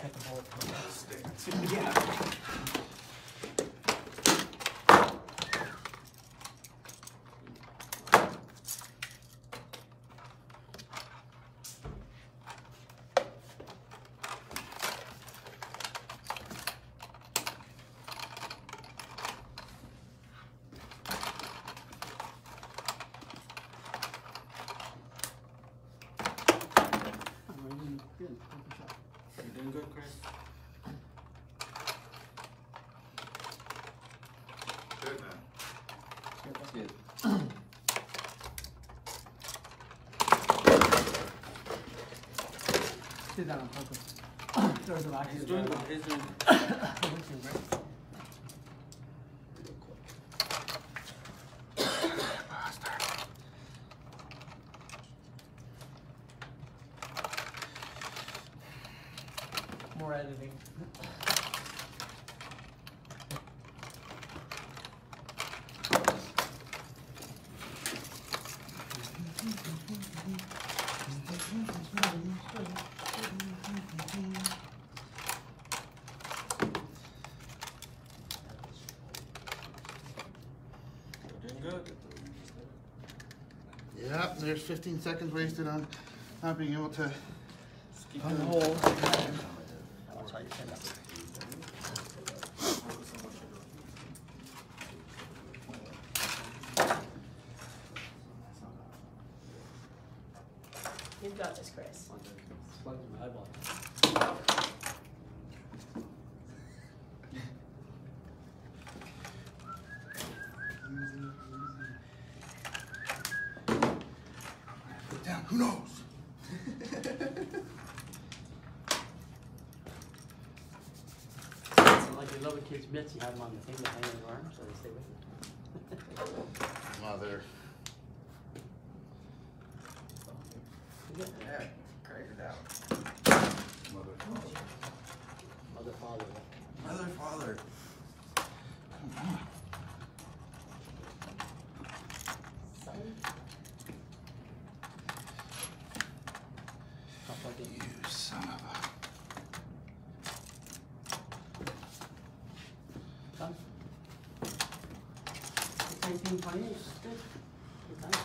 cut the bullet. Yeah. Doing good, Chris. Good now. Good, that's Good. Did that on purpose. There was an He's doing good. He's doing Looks More editing. You're doing good. Yep, there's fifteen seconds wasted on not being able to Just keep on the doing hole. I'll try to send up. You've got this, Chris. Slugs my eyeball. Down, who knows? So like your little kids' mitts, you have them on the thing that hang on your arm, so they stay with you. Mother. Get Yeah, crack out. Mother. Mother, father. Mother, father. Son. Stuff like it. You son of. Nineteen twenty-eight, good.